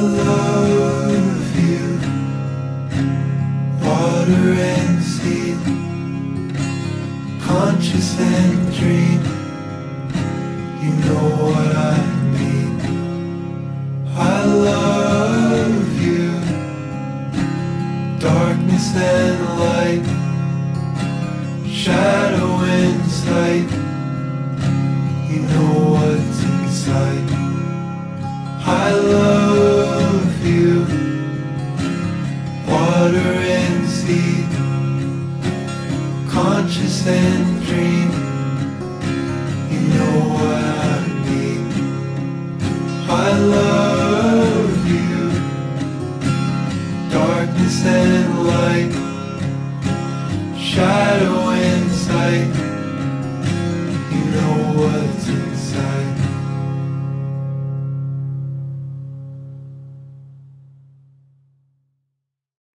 love you, water and seed, conscious and dream. You know what I mean. I love you, darkness and light, shadow and sight. water and sea, conscious and dream. You know what I mean. I love you. Darkness and light, shadow.